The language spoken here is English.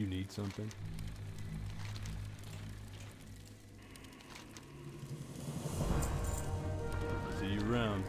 You need something? See you around.